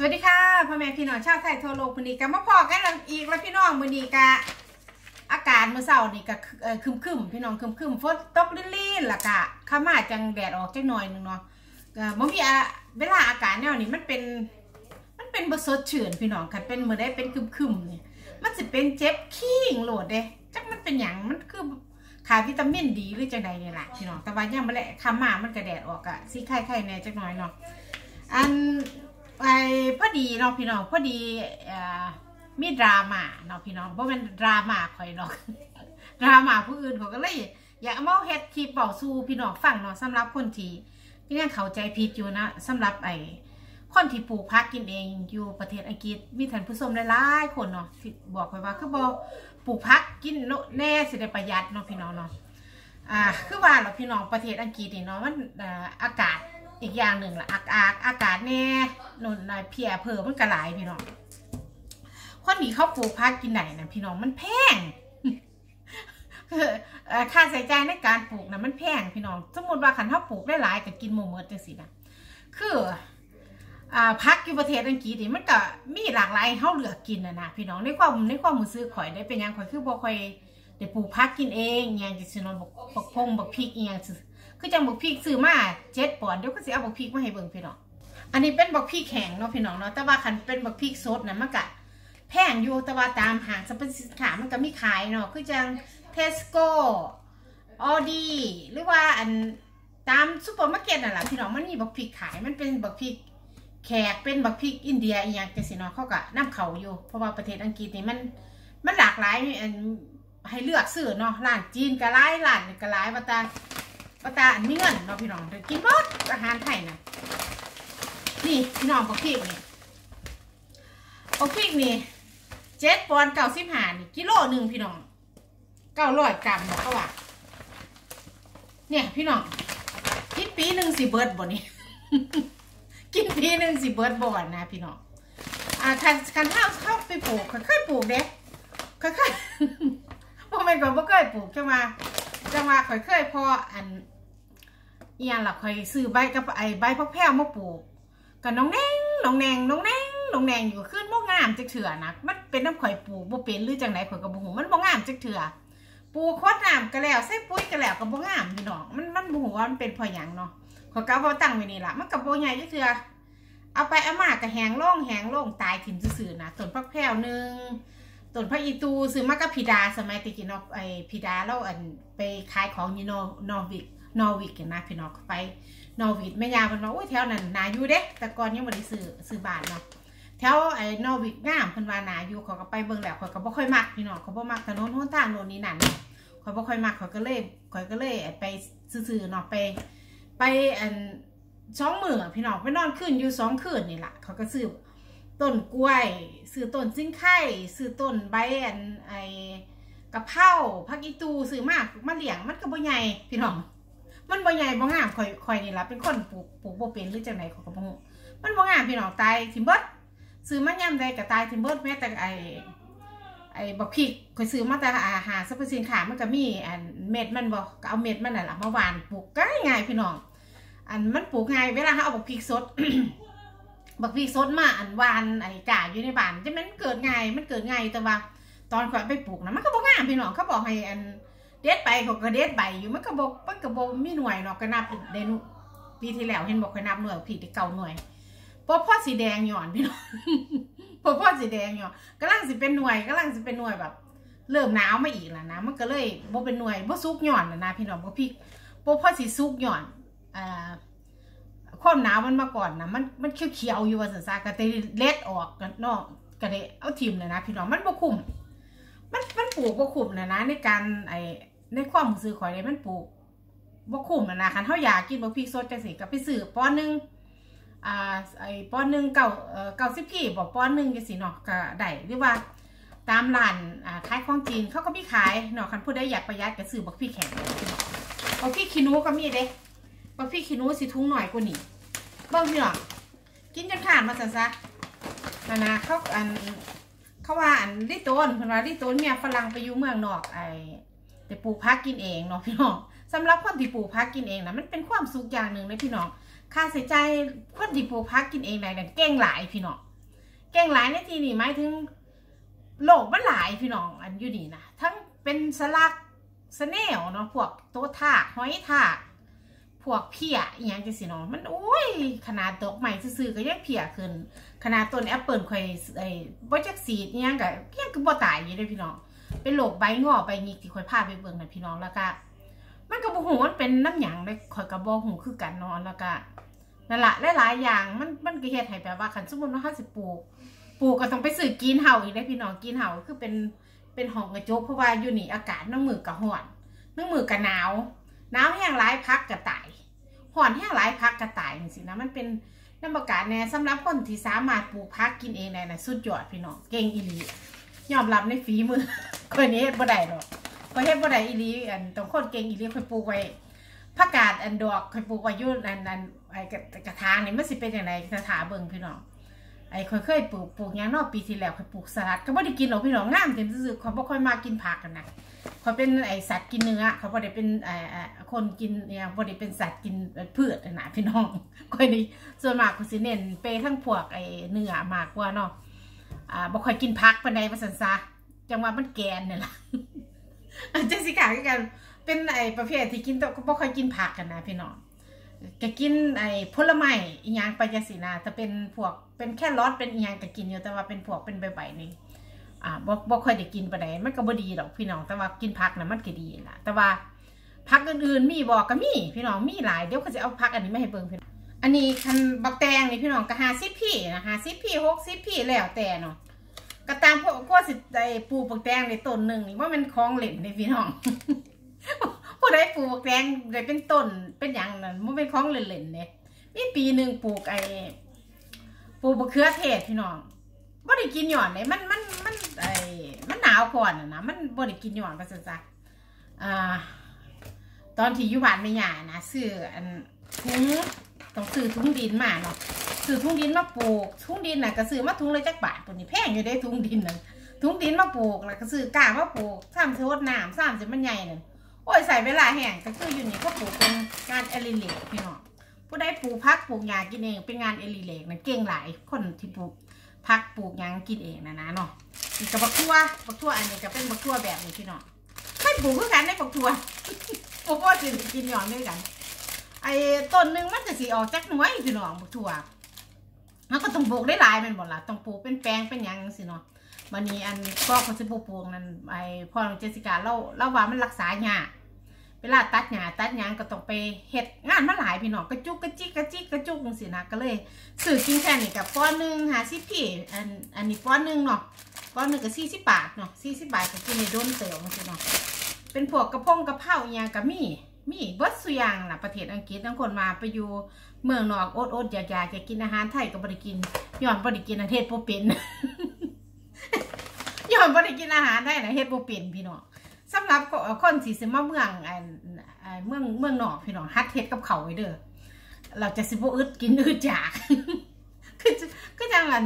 สวัสดีค่ะพ่อแม่พี่น้องชาวไทยทั่วโลกมือนี้ก็มาพอกันแล้วอีกแล้วพี่น้องมือนี้กะอากาศมื้อเช้านี่ก็เอ่อครึมพี่น้องครึมฝนตกลิ่นๆล้วก็ข้ามาจังแดดออกจักหน่อยหนึงเนาะก็บ่มีอะเวลาอากาศแนวนี้มันเป็นมันเป็นบสดชื่นพี่น้องคันเป็นมือใดเป็นครึมๆนี่ยมันสิเป็นเจ็บขี้งโหลดเด้จักมันเป็นหยังมันคือขาดวิตามินดีหรือจังใดนี่ล่ะพี่น้องแต่ว่ายังบ่แหละข้ามามันก็แดดออกอะสิไข้ๆแน่จักหน่อยเนาะอัน ไอ้พอดีเนาะพี่น้องพอดีอ่อมีดราม่าเนาะพี่น้องเพราะมันดราม่าข่อยเนาะดราม่าผู้อื่นเขาก็เลยอยากเอามาเฮ็ดคลิปเบาสู่พี่น้องฟังเนาะสำหรับคนที่ที่ยังเข้าใจผิดอยู่นะสำหรับไอ้คนที่ปลูกพักกินเองอยู่ประเทศอังกฤษมีท่านผู้ชมหลายๆคนเนาะที่บอกไว้ว่าคือบ่ปลูกพักกินโนแน่สิได้ประหยัดเนาะพี่น้องเนาะอ่าคือว่าเราพี่น้องประเทศอังกฤษนี่เนาะมันอ่าอากาศ อีกอย่างหนึ่งละอากาศอากาศแน่นนนเพียเพิ่มมันกระหลายพี่น้องคนที่เขาปลูกพักกินไหนนะพี่น้องมันแพงคือค่าใช้จ่ายในการปลูกนะมันแพงพี่น้อง สมมติว่าขันเขาปลูกได้หลายก็กินหมูเมดจังสินะคืออ่าพักอยู่ประเทศอังกฤษนี่มันก็มีหลากหลายให้เขาเลือกกินนะนะพี่น้องในความในความมือซื้อข่อยได้เป็นยังข่อยคือบ่ค่อยเดี๋ยวปลูกพักกินเองอย่างจะซื้อนอนบกพงบกพริกอย่างซื้อ คือจังบักพริกซื้อมาเจ็ดปอนด์เดี๋ยวก็สิเอาบักพริกมาให้เบิ่งพี่น้องอันนี้เป็นบักพริกแข็งเนาะพี่น้องเนาะแต่ว่าคันเป็นบักพริกสดนะมันก็แพงอยู่แต่ว่าตามห้างสรรพสินค้ามันก็มีขายเนาะคือจังเทสโก้ออดีหรือว่าอันตามซูเปอร์มาร์เก็ตน่ะแหละพี่น้องมันมีบักพริกขายมันเป็นบักพริกแขกเป็นบักพริกอินเดียอีหยังจังซี่เนาะเขาก็นํเขาอยู่ เพราะว่าประเทศอังกฤษนี่มันมันหลากหลายอันให้เลือกซื้อเนาะร้านจีนก็หลายร้านก็หลายว่าตาว่าตาอันมีเงินเนาะพี่น้องแต่กินบ่อาหารไทยนะนี่พี่น้องบักพริกนี่บักพริกนี่เจ็ดปอนด์เก้าสิบห้านี่กิโลหนึ่งพี่น้องเก้าร้อยกรัมเนาะเขาว่าเนี่ยพี่น้องกินปีหนึ่งสิเบิร์ดบ่นี่กินปีหนึ่งสิเบิร์ดบ่นะพี่น้องอ่าคันคันข้าวเข้าไปปลูกเคยๆปลูกเด้คยเคยพ่อแม่ก็บ่เคยปลูกจังว่า จังว่าข่อยเคยพออันเอียังล่ะข่อยซื้อใบกับไอใบพักแพ้วมาปลูกก็น้องแนงน้องแนงน้องแนงน้องแนงอยู่ขึ้นบ่งามจักเถื่อนะมันเป็นน้ำข่อยปลูกบ่เป็นหรือจังไดข่อยก็บ่ฮู้มันบ่งามจักเถื่อปลูกโคตรน้ำก็แล้วใส่ปุ๋ยก็แล้วก็บ่งามพี่น้องมันมันบ่ฮู้ว่ามันเป็นพราะหยังเนาะข่อยก็เอาตั้งไว้นี่ล่ะมันก็บ่ใหญ่จักเถื่อเอาไปเอามาก็แหงลงแหงลงตายถิ่มซื่อๆนะต้นพักแพ้วหนึ่ง ต้นพระอีตูซื้อมากับพิดาสมัยตะกี้เนาะไอพิดาเราอันไปขายของอยู่นอนอวิกนอวิกกันนะพี่น้องไปนอวิกแม่ยาเพิ่นว่าโอ้ยแถวนั้นนาอยู่เด้แต่ก่อนยังบ่ได้ซื้อซื้อบ้านเนาะแถวไอ้นอวิกงามเพิ่นว่านาอยู่เขาก็ไปเบิ่งแล้วเขาก็บ่ค่อยมักพี่น้องเขาบ่มักถนนหนทางโน่นนี่นั่นเนาะเขาบ่ค่อยมักเขาก็เลยเขาก็เลยไปซื้อๆเนาะไป ไปอันสองมื้อพี่น้องไปนอนคืนอยู่สองคืนนี่ล่ะเขาก็ซื้อ ต้นกล้วยซื้อต้นซิ่งไข่ซื้อต้นใบอันไอกะเพราผักอีตูซื้อมากมาเลี้ยงมันก็บ่ใหญ่พี่น้อง มันบ่ใหญ่บ่งามข่อยข่อยนี่ละเป็นคนปลูกปลูกบ่เป็นหรือจังไดเขาก็บ่ฮู้มันบ่งามพี่น้องตายทิมเบิดซื้อมายามใดก็ตายทิมเบิดแม้แต่ไอไอบักพริกข่อยซื้อมาแต่อาหารสรรพสินค้ามันก็มีอันเม็ดมันบ่ก็เอาเม็ดมันน่ะล่ะมาหวานปลูกก็ง่ายพี่น้องอันมันปลูกง่ายเวลาเขาเอาบักพริกสด บักพริกสดมาอันวานไอ้กาอยู่ในบ้านจะมันเกิดไงมันเกิดไงแต่ว่า ตอนข่อยไปปลูกนะมันก็บ่งามพี่น้องเขาบอกให้อันเด็ดไปเขาก็เด็ดใบอยู่มันก็บ่มันก็บ่มีหน่วยเนาะก็นับเดนปีที่แล้วเห็นบอกข่อยนับหน่วยผิดที่เก่าหน่วยพอพ่อสีแดงหย่อนพี่น้องพอพ่อสีแดงหย่อนกำลังสิเป็นหน่วยกำลังสิเป็นหน่วยแบบ เริ่มหนาวมาอีกแล้วนะมันก็เลยบ่เป็นหน่วยบ่สุกหย่อนแล้วนะพี่น้องบ่พริกบ่พ่อสิสุกหย่อนอ่า ความหนาวมันมาก่อนนะมันมันเขียวๆอยู่ว่าสันซาก็เตเล็ดออกกันนาะก็ได้เอาทิมเลยนะพี่น้องมันบ่คุ้มมันมันปลูกบ่คุ้มนะนะในการไอในความรู้สึกข่อยเลยมันปลูกบ่คุ้มนะนะคันเฮาอยากกินบ่พริกสดจังซี่ก็ไปซื้อป้อนหนึ่งอ่าไอป้อนหนึ่งเก้าเอ่อ90พี่บ่ป้อนหนึ่งจังซี่เนาะก็ได้หรือว่าตามร้านอ่าขายของจีนเขาก็มีขายเนาะคันผู้ใดอยากประหยัดก็ซื้อบกพริกแข็งบกพริกขี้นูก็มีเด้บกพี่ขี้นูสิทุงหน่อยกว่านี้ เบิ่งพี่น้องกินจนขาดมาซะซะนานาเขาอันเขาว่าอันดิโตนเพิ่นว่าดิโตนเมียฝรั่งไปอยู่เมืองนอกไอ้แต่ปลูกผักกินเองเนาะพี่น้องสำหรับคนที่ปลูกผักกินเองนะมันเป็นความสุขอย่างหนึ่งเลยพี่น้องค่าใช้จ่ายคนที่ปลูกผักกินเองได้นั่นเก่งหลายพี่น้องเก่งหลายในที่นี่หมายถึงโรคมันหลายพี่น้องอันอยู่นี่นะทั้งเป็น slug snail เนาะพวกตัวทากหอยทาก พวกเพลี้ยอีหยังจังสิเนาะมันโอ้ยขนาดดอกไม้ซื่อๆก็ยังเพลี้ยขึ้น ขนาดต้นแอปเปิลข่อยไอ้บ่จักสีดอีหยังก็ยังคือบ่ตายอยู่เด้พี่น้องเป็นโรคใบงอใบหงิกที่ข่อยพาไปเบิ่งน่ะพี่น้องแล้วก็มันก็บ่ฮู้มันเป็นน้ำหยังเลยข่อยก็บ่ฮู้คือกันเนาะแล้วก็นั่นละหลายๆอย่างมันมันก็เฮ็ดให้แบบว่าคันสมมุติว่าเฮาสิปลูกปลูกก็ต้องไปซื้อกินเห่าอีกได้พี่น้องกินเห่าคือเป็นเป็นห้องกระจกเพราะว่าอยู่นี่อากาศน้ำมือกับหอนน้ำมือกับหนาว หนาวแห้งร้ายพักกระต่ายห่อนแห้งร้ายพักกระต่ายจริงๆนะมันเป็นน้ำอากาศแน่สำหรับคนที่สามารถปลูกพักกินเองได้นะสุดยอดพี่น้องเก่งอีหลียอมรับในฝีมือคนนี้เฮ็ดบ่ได้หรอกคนเฮ็ดบ่ได้อีหลีอันต้องคนเก่งอีหลีคอยปลูกไว้ผักกาดอันดอกคอยปลูกไว้ยู่อันอันไอ้กระถางนี่มันสิเป็นอย่างไรกระถาเบิ่งพี่น้องไอ้ค่อยเคยปลูกปลูกยางนอกปีที่แล้วค่อยปลูกสลัดก็ไม่ได้กินหรอกพี่น้องงามเต็มซื่อๆเขาบ่ค่อยมากินผักกันนะ เขาเป็นไอสัตว์กินเนื้อ เขาบ่ได้เป็นไอคนกินเนี่ยบ่ได้เป็นสัตว์กินพืชนะพี่น้องค่อยนี่ส่วนมากก็สิเน้นไปทั้งพวกไอเนื้อมากกว่าเนาะอ่าบ่ค่อยกินผักปานใดว่าซั่นซะจังว่ามันแกนเนี่ยล่ะเจสิกาคือกันเป็นไอประเภทที่กินแต่ก็บ่ค่อยกินผักกันนะพี่น้องก็กินไอ้ผลไม้อีหยังไปจังซี่นะถ้าเป็นพวกเป็นแค่รสเป็นอีหยังก็กินอยู่แต่ว่าเป็นพวกเป็นใบๆนี่ อ่าบ่บ่ค่อยได้กินปานใดมันก็บ่ดีดอกพี่น้องแต่ว่ากินผักนะมันก็ดีล่ะ แต่ว่าผักอื่นๆมีบ่ก็มีพี่น้องมีหลายเดี๋ยวเขาจะเอาผักอันนี้มาให้เบิ่งพี่น้องอันนี้คันบักแตงนี่พี่น้องก็50พี่นะ50พี่60พี่แล้วแต่เนาะก็ตามพวกก็สิได้ปลูกบักแตงในต้นหนึ่งนี่ว่ามันของเหล่นนี่พี่น้องผู้ใดปลูกแตงได้เป็นต้นเป็นอย่างนั้นมันเป็นของเหล่นๆเนี่ยมีปีหนึ่งปลูกไอ้ปลูกมะเขือเทศพี่น้อง บ่ได้กินหย่อนเลยมันมันมันไอ้มันหนาวก่อนนะมันบ่ได้กินหย่อนก็จะจ้ะอ่าตอนที่อยู่บ้านไม่หยานะซื้ออันถุงต้องซื้อถุงดินมาเนาะซื้อถุงดินมาปลูกถุงดินน่ะก็ซื้อมาถุงเละจักบาทปุ่นนี่แพงอยู่ได้ถุงดินน่ะถุงดินมาปลูกแล้วก็ซื้อกามาปลูกซ้ำเทวดน้ำซ้ำจะมันใหญ่นั่นโอ้ยใส่เวลาแห้งก็คืออยู่นี่ก็ปลูกเป็นงานเอลิเลกพี่น้องผู้ใดปลูกพักปลูกหยากินเองเป็นงานเอลิเลกนะเก่งหลายคนที่ปลูก พักปลูกยางกินเองนะนะเนาะนี่กับบักทั่วบักทั่วอันนี้ก็เป็นบักทั่วแบบนี้พี่น้องใครปลูกคือกันในบักทั่วโอ้โหสิกินหย่อนด้วยกัน ไอ้ต้นหนึ่งมันจะสีออกจากหน่วยพี่น้องบักทั่วมันก็ต้องปลูกได้หลายแมันหมดละต้องปลูกเป็นแปลงเป็นยังสิเนาะวันนี้อันก็เขาจะปลูกนั่นไอ้พ่อเจสิกาเล่าเล่าว่ามันรักษาหญ้า เวลาตัดหญ้าตัดหยังก็ต้องไปเฮ็ดงานมาหลายพี่น้องกระจุกกระจิกกระจิกกระจุกจังซี่นะก็เลยซื้อกินแค่นี้กับป้อนหนึ่งหาสิพี่อันอันนี้ป้อนหนึ่งเนาะป้อนหนึ่งก็สี่สิบบาทเนาะสี่สิบบาทก็กินในโดนเติมจังซี่เนาะเป็นพวกกระพงกระเพราอหย่างก็มีมีเบิดสุยางน่ะประเทศอังกฤษทั้งคนมาไปอยู่เมืองนอกอดอดอยากอยากจะกินอาหารไทยก็บ่ได้กินย้อนบ่ได้กินอาเทศบ่เป็นย้อนบ่ได้กินอาหารได้นะเฮ็ดบ่เป็นพี่น้อง สำหรับคนสิสิมาเมืองเมืองเมืองนอกพี่น้องฮัดเฮ็ดกับเขาไว้เด้อเราจะสิบอึดกินอึดจากคือคือจังอัน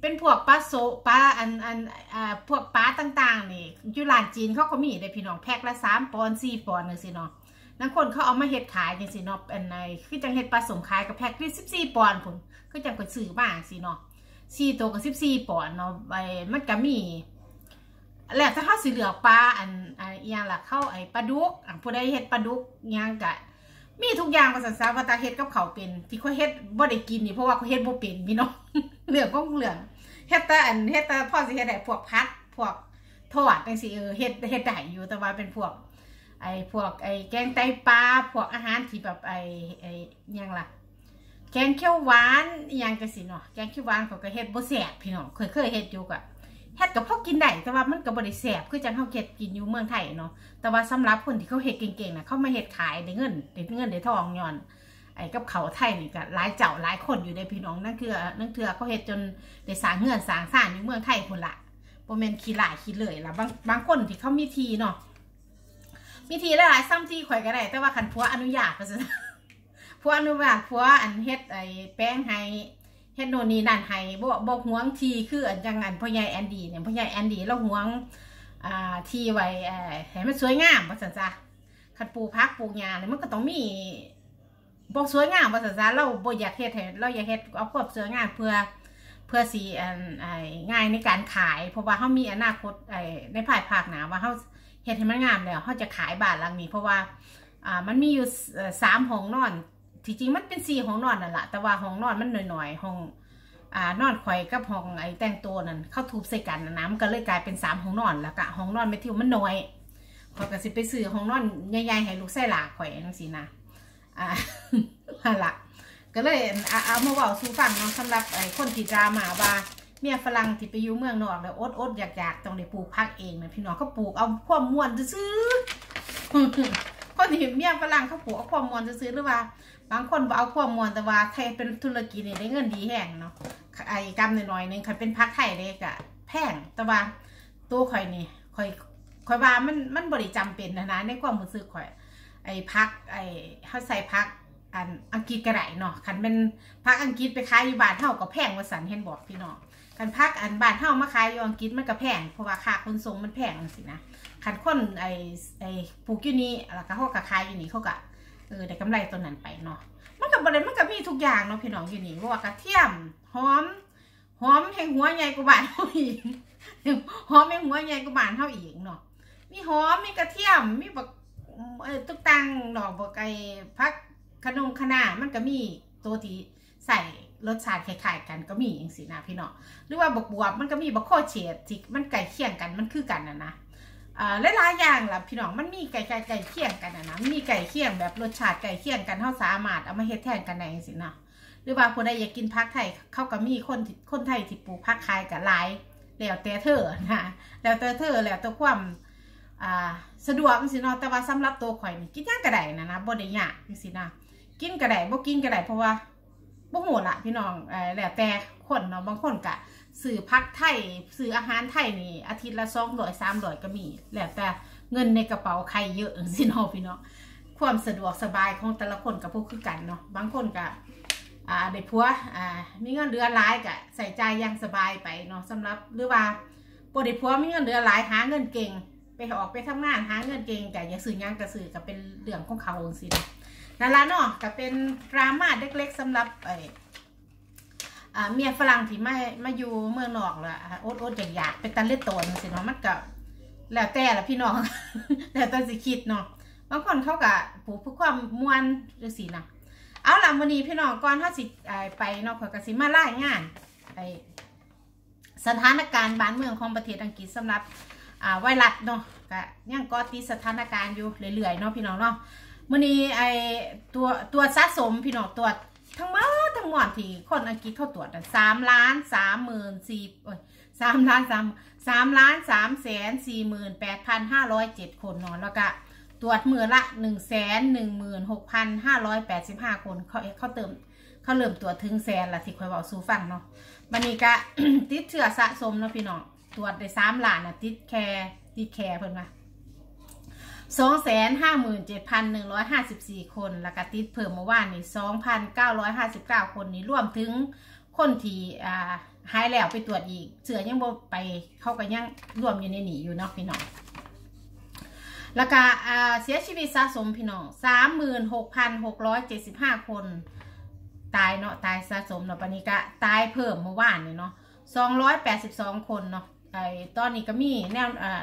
เป็นพวกปลาโซปลาอันอันอ่าพวกปลาต่างๆนี่อยู่ร้านจีนเขาก็มีได้พี่น้องแพ็คละ3ปอนด์4ปอนด์จังซี่เนาะนังคนเขาเอามาเฮ็ดขายจังซี่เนาะอันไหนคือจังเฮ็ดปลาสมขายกับแพ็คที่14ปอนด์พุ่นคือจังก็ซื้อมาจังซี่เนาะสี่ตัวกับสิบสี่ปอนเนาะใบมันก็มี แล้วถ้าเขาสิเหลือปลาอันอันอย่างละเข้าไอ้ปลาดุกอะผู้ใดเฮ็ดปลาดุกอิหยังกะ มีทุกอย่างภาษาสาวาตาเฮ็ดกับเขาเป็น ที่เขาเฮ็ดบ่ได้กินนี่เพราะว่าเขาเฮ็ดบ่เป็นพี่น้องเรื่องของเรื่องเฮ็ดแต่อันเฮ็ดแต่พ่อสิเฮ็ดได้พวกพัดพวกทอดจังซี่เออเฮ็ดเฮ็ดได้อยู่แต่ว่าเป็นพวก ไอ้พวกไอ้แกงไตปลาพวกอาหารที่แบบไอ้ไอ้อิหยังล่ะแกงเขียวหวานอหยังจังซี่เนาะแกงเขียวหวานเขาก็เฮ็ดบ่แซ่บพี่น้องเคยเคยเฮ็ดอยู่ก็ เฮ็ดกับพอกินได้แต่ว่ามันก็บ่ได้แซ่บคือจังเฮาเฮ็ดกินอยู่เมืองไทยเนาะแต่ว่าสำหรับคนที่เขาเฮ็ดเก่งๆน่ะเขามาเฮ็ดขายได้เงินได้เงินได้ทองย้อนไอ้กับเขาไทยนี่ก็หลายเจ้าหลายคนอยู่ในพี่น้องนั่นคือนั่นคือเขาเฮ็ดจนได้สร้างเงินสร้างซ่านอยู่เมืองไทยพุ่นละบ่แม่นขี้หลายขี้เลยละบางบางคนที่เขามีทีเนาะมีทีหลายๆซ้ำที่ข่อยก็ได้ แต่ว่าคันผัวอนุญาตก็สิผัวอนุญาตผัวอันเฮ็ดไอ้แป้งให้ เฮ็ดโนนี่นั่นให้บ่บ่หวงทีคืออันจังอันพ่อใหญ่แอนดี้เนี่ยพ่อใหญ่แอนดี้เราหวงอ่าทีไว้เอ่อให้มันสวยงามว่าซั่นจ้ะคันปลูกผักปลูกหญ้าเนี่ยมันก็ต้องมีบ่สวยงามว่าซั่นจ้ะเราบ่อยากเฮ็ดให้เราอยากเฮ็ดเอาความสวยงามเพื่อเพื่อสีอันไอ้ง่ายในการขาย เพราะว่าเขามีอนาคตไอ้ในภายภาคหนาว่าเขาเฮ็ดให้มันงามแล้วเขาจะขายบ้านหลังนี้ เพราะว่าอ่ามันมีอยู่สามห้องนอน ที่จริงมันเป็นสี่ห้องนอนนั่นแหละแต่ว่าห้องนอนมันหน่อยๆห้องอ่านอนข่อยกับห้องไอ้แต่งตัวนั่นเข้าทุบใส่กันนะนะมันก็เลยกลายเป็นสามห้องนอนแล้วก็ห้องนอนไม่ทิวมันน้อยข่อยก็สิไปซื้อห้องนอนใหญ่ๆให้ลูกไส้หลาข่อยจังซี่นะอ่านั่นละก็เลยเอาเอามาเว่าสู่ฟังเนาะสำหรับไอ้คนที่ดราม่าว่าเมียฝรั่งที่ไปอยู่เมืองนอกแล้วอดอดๆอยากๆต้องได้ปลูกพักเองนะพี่น้องเขาปลูกเอาความม่วนซื้อคนที่เมียฝรั่งเขาปลูกเอาความม่วนซื้อหรือว่า บางคนเอาความม่วนแต่ว่าใครเป็นธุรกิจนี่ได้เงินดีแห้งเนาะไอ้กำหน่อยๆนึงใครเป็นพักไทยเด็กอะแพงแต่ว่าตัวข่อยนี่ข่อยข่อยว่ามันมันบริจำเป็นนะนะในความรู้สึกข่อย ไอ้พักไอ้เขาใส่พักอันอังกฤษกระไรเนาะคันเป็นพักอังกฤษไปขายอยู่บ้านเฮาก็แพงว่าสันเห็นบอกพี่น้องคันพักอันบ้านเฮามาขายอยู่อังกฤษมันก็แพงเพราะว่าค่าขนส่งมันแพงสินะคันคนไอ้ไอ้ปลูกอยู่นี่แล้วก็เขาก็ขายอยู่นี่เขาก็ เออได้กำไรตัวนั้นไปเนาะมันก็บ่ได้มันก็มีทุกอย่างเนาะพี่น้องอยู่นี่เพว่ากระเทียมหอมหอมแห่งหัวใหญ่กว่าบานเฮาอีกหอมแห่งหัวใหญ่กว่าบานเฮาอีกเนาะมีหอมมีกระเทียมมีบักเออตุกตังดอกบกไก่พักขนมขนามันก็มีตัวที่ใส่รสชาติคล้ายๆกันก็มีอย่างสินะพี่เนาะหรือว่าบกบวบมันก็มีบกโคเฉดที่มันไก่เคี่ยงกันมันคือกันนะนะ หลายๆอย่างล่ะพี่น้องมันมีไก่ไก่ไก่เคี่ยงกันนะนะมีไก่เคี่ยงแบบรสชาติไก่เคี่ยงกันเท่าสามารถเอามาเฮ็ดแทนกันได้อย่างสินะหรือว่าคนใดอยากกินพักไทยเขาก็มีคนคนไทยที่ปลูกพักขายกับหลายแล้วแต่เธอนะแล้วแต่เธอแล้วแต่ความอ่าสะดวกจังซี่เนาะแต่ว่าสำหรับตัวข่อยนี่กินหยังก็ไดนะนะบ่ได้ยากจังซี่นะกินก็ไดบ่กินก็ไดเพราะว่าบ่ฮู้ล่ะพี่น้องเอ่อแล้วแต่คนเนาะบางคนก็ ซื้อผักไทยซื้ออาหารไทยนี่ อาทิตย์ละ200 300ก็มี แล้วแต่เงินในกระเป๋าใครเยอะจังซี่เนาะพี่น้องความสะดวกสบายของแต่ละคนก็บ่คือกันเนาะบางคนก็อ่าได้ผัวอ่ามีเงินเดือนหลายก็ใส่ใจยย่างสบายไปเนาะสำหรับหรือว่าบ่ได้ผัวมีเงินเดือนหลายหาเงินเก่ง ไปออกไปทำงานหาเงินเก่งแต่อย่าซื้อยังกระซื้อกับเป็นเรื่องของเขาสินะนั่นละเนาะก็เป็นดราม่าเล็กๆสำหรับไอ้ เมียฝรั่งที่มามาอยู่เมืองนอกละโอ๊ตโอ๊ตอยากๆเป็นตันเลือดโตนสิเนาะมันก็แล้วแต่ละพี่น้องแล้วแต่สิคิดเนาะบางคนเขาก็ผูกเพื่อความมวนจังซี่นะเอาล่ะวันนี้พี่น้องก่อนเฮาสิไปเนาะขอยก็สิมารายงานไอสถานการณ์บ้านเมืองของประเทศอังกฤษสำหรับอ่าไวรัสเนาะก็ยังก็ติดสถานการณ์อยู่เรื่อยๆเนาะพี่น้องเนาะมื้อนี้ไอตัวตัวสะสมพี่น้องตรวจทั้งหมด งหมดที่คนอังกฤษเขาตรวจสามล้านสามหมื่นสี่สามล้านสามสามล้านสามแสนสี่หมื่นแปดพันห้าร้อยเจ็ดคนนาะแล้วก็ตรวจมือละหนึ่งแสนหนึ่งหมื่นหกพันห้าร้อยแปดสิบห้าคนเขาเขาเติมเขาเริ่มตรวจถึงแสนละที่คอยบอกสู่ฟังเนาะบันนี้ก็ติดเชื้อสะสมเนาะพี่น้องตรวจได้สามล้านนะติดแคร์ติดแคร์เพิ่นมา สองแสนห้าหมื่นเจ็ดพันหนึ่งร้อยห้าสิบสี่คน แล้วก็ติดเพิ่มเมื่อวานนี่สองพันเก้าร้อยห้าสิบเก้าคนนี่รวมถึงคนที่อ่าหายแล้วไปตรวจอีก เสือยังบ่ไปเขาก็ยังรวมอยู่ในหนีอยู่เนาะพี่น้องแล้วก็อ่าเสียชีวิตสะสมพี่น้องสามหมื่นหกพันหกร้อยเจ็ดสิบห้าคน ตายเนาะตายสะสมเนาะปานนี้ก็ตายเพิ่มเมื่อวานนี่เนาะสองร้อยแปดสิบสองคนเนาะไอ้ตอนนี้ก็มีแนวอ่า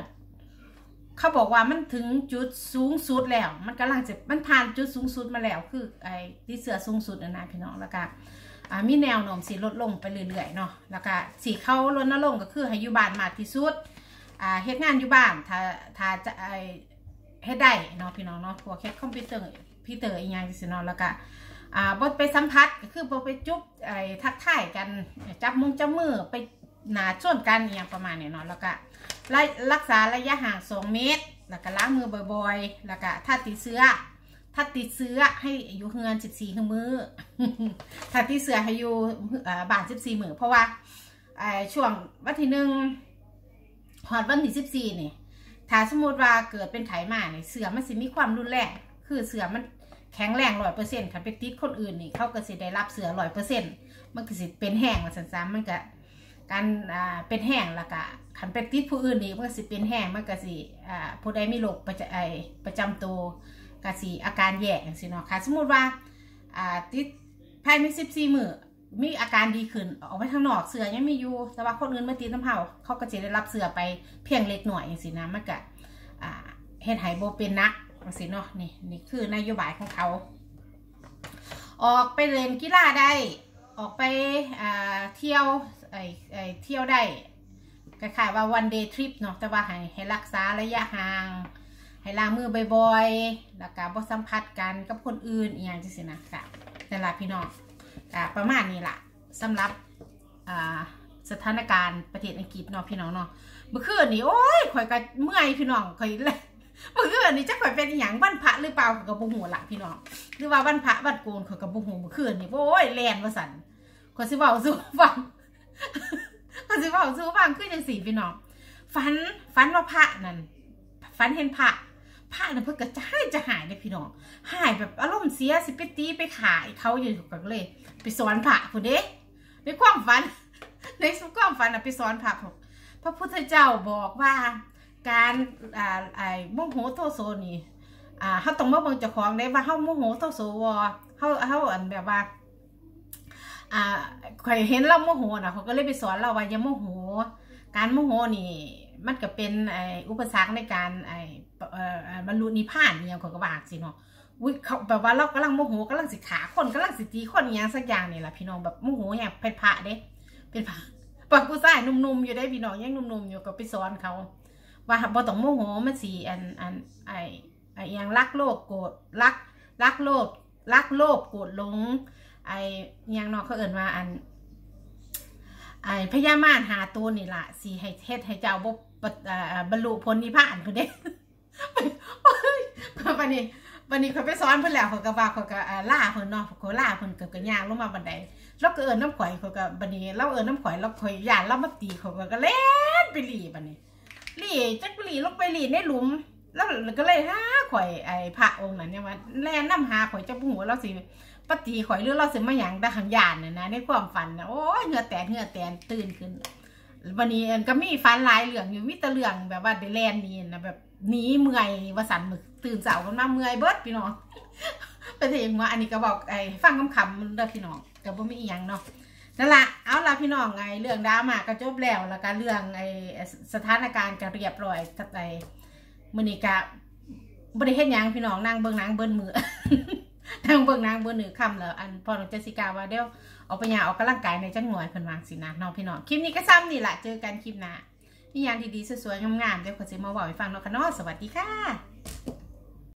เขาบอกว่ามันถึงจุดสูงสุดแล้ว มันกำลังจะมันผ่านจุดสูงสุดมาแล้ว คือไอ้ที่เสือสูงสุดนะพี่น้องแล้วก็มีแนวโน้มสิลดลงไปเรื่อยๆเนาะแล้วก็สีเขาลดน้ลงก็คือให้อยู่บ้านมากที่สุดเฮ็ดงานอยู่บ้านถ้าถ้าจะไอ้เฮ็ดได้เนาะพี่น้องเนาะพวกเฮ็ดคอมพิวเตอร์พี่เตอร์อีกอย่างสิเนาะแล้วก็บ่ไปสัมผัสก็คือบ่ไปจุ๊บไอ้ทักทายกันจับมุงจับมือไป หนาชนกันอย่างประมาณนี้เนาะแล้วก็รักษาระยะห่าง2เมตร แล้วก็ล้างมือบ่อยๆ แล้วก็ถ้าติดเชื้อ ถ้าติดเชื้อให้อยู่เฮือน14คือมือถ้าติดเชื้อให้อยู่อ่าบ้าน14มือเพราะว่าช่วงวันที่หนึ่งหอดวันที่14นี่ถ้าสมมติว่าเกิดเป็นไขมาเนี่ยเสือมันสิมีความรุนแรงคือเสือมันแข็งแรงร้อยเปอร์เซ็นต์คันไปติดคนอื่นนี่เขาก็สิได้รับเสือร้อยเปอร์เซ็นต์มันก็สิเป็นแห้งมาสันซ้ำมันก็ การอ่าเป็นแห้งแล้วก็คันไปติดผู้อื่นนี่มันก็สิเป็นแห้งมันก็สิอ่าผู้ใดมีโรคประจไอประจำตัวก็สิอาการแย่อย่างสิเนาะค่ะสมมุติว่าอ่าติดภายในสิบสี่มื้อมีอาการดีขึ้นออกไปข้างนอกเสือยังมีอยู่แต่ว่าคนอื่นมาตีน้ำเผาเขาก็จะได้รับเสือไปเพียงเล็กหน่อยอย่างสินะมันก็อ่าเฮ็ดให้โบเป็นนักสิเนาะนี่นี่คือนโยบายของเขา ออกไปเล่นกีฬาได้ ออกไปอ่าเที่ยว ไอไอเที่ยวได้คล้ายๆว่า one day trip เนาะแต่ว่าให้ให้รักษาระยะห่าง ให้ล้างมือบ่อยๆ แล้วก็บ่สัมผัสกันกับคนอื่นอีกอย่างจังซี่นะค่ะแต่ละพี่น้องก็ประมาณนี้ล่ะสำหรับอ่าสถานการณ์ประเทศอังกฤษเนาะพี่น้องเนาะเมื่อคืนนี้โอ้ยข่อยก็เมื่อยพี่น้องข่อยเลยเมื่อคืนนี้จะข่อยเป็นอย่างวันพระหรือเปล่าข่อยก็บ่ฮู้ละพี่น้องหรือว่าวันพระวันโกนข่อยก็บ่ฮู้เมื่อคืนนี้โอ้ยแลนว่าสันข่อยสิเว้าสู่ฟัง ข่อยสิเว้าสู่ฟังคือจังซี่พี่น้องฝันฝันว่าพระนั่นฝันเห็นพระพระนี่ยเพิ่งกระจายจะหายเลยพี่น้องหายแบบอารมณ์เสียสิไปตีไปขายเขาอยู่กับเลย ไปสอนพระผู้เด้ในความฝัน ในสุความฝันน่ะไปสอนพระบอกพระพุทธเจ้าบอกว่าการอ่าไอ้โมโหโทโซนี่อ่าเขาต้องมาเบิ่งเจ้าของได้ว่าเขาโมโหโทโซวอเขาเขาอันแบบว่า อ่าข่อยเห็นเราโมโหนะเขาก็เลยไปสอนเราว่าอย่าโมโห การโมโหนี่ มันก็เป็นไอ้อุปสรรคในการไอ้เออบรรลุนิพพานเนี่ยเขาก็ว่าสิเนาะอุ้ยเขาแบบว่าเรากำลังโมโหกำลังสิขาคนกำลังสิตีคนอย่างสักอย่างนี่แหละพี่น้องแบบโมโหอย่างเป็นพระเด้เป็นพระปากผู้ชายหนุ่มๆอยู่ได้พี่น้องยังหนุ่มๆอยู่ก็ไปสอนเขา ว่าบ่ต้องโมโหมันสิอันอันไอไอยังรักโลภโกรธรักรักโลภรักโลภโกรธหลง ไอ้ยังนาะเขาเอ่นว่าอันไอ้พญามารหาตัวนี่ล่ะสีให้เฮ็ดให้เจ้าบบรรลุผลนิพพานเพิ่นเด้วันนี้วันนี้เขาไปสอนเพิ่นแล้วเขาก็ว่าเขาก็ล่าเพิ่นเนาะเขาล่าเพิ่นก็ก็ย่างลงมาบันไดแล้วก็เอิ้นน้ำข่อยเขาก็บัดนี้เราเอิ้นน้ำข่อยเราข่อยยานเรามาตีเขาก็ก็เล่นไปหลีบัดนี้หลีจักหลีลงไปหลีในหลุมแล้วก็เลยหาข่อยไอ้พระองค์นั้นเนี่ยว่าแล่นน้ำหาข่อยจักบ่ฮู้ว่าเราสิ ปฏิข่อยหรือเราสิมาหยังได้หังยานน่ะนะในความฝันนะโอ้ยเหงื่อแตกเหงื่อแตนตื่นขึ้นวันนี้ก็มีฝันหลายเรื่องอยู่มีต่เรื่องแบบว่าได้แลนนี่นะแบบหนีเมื่อยว่าสันมึกตื่นเช้ากันมาเมื่อยเบิดพี่น้องเป็นเองว่าอันนี้ก็บอกไอ้ฟังคำๆเด้อพี่น้องก็บ่มีอีหยังเนาะนั่นละเอาละพี่น้องไงเรื่องดราม่าก็จบแล้วแล้วก็เรื่องไอ้สถานการณ์ก็เรียบร้อยทัดไอ้มื้อนี้ก็บ่ได้เฮ็ดยังพี่น้องนั่งเบิ่งนั่งเบิ่นมือ ทางเบิ่งนางเบิ่งหนึ่งคำแล้วอันพอน้องเจสสิกาว่าเดี๋ยวออกไปยาออกกำลังกายในจังหน่วยเพิ่นวางสินะน้องพี่น้องคลิปนี้ก็ซ้ำนี่แหละเจอกันคลิปหน้านิยานดีๆสวยๆงามๆเดี๋ยวขอสิมาบอกให้ฟังเนาะค่ะเนาะสวัสดีค่ะ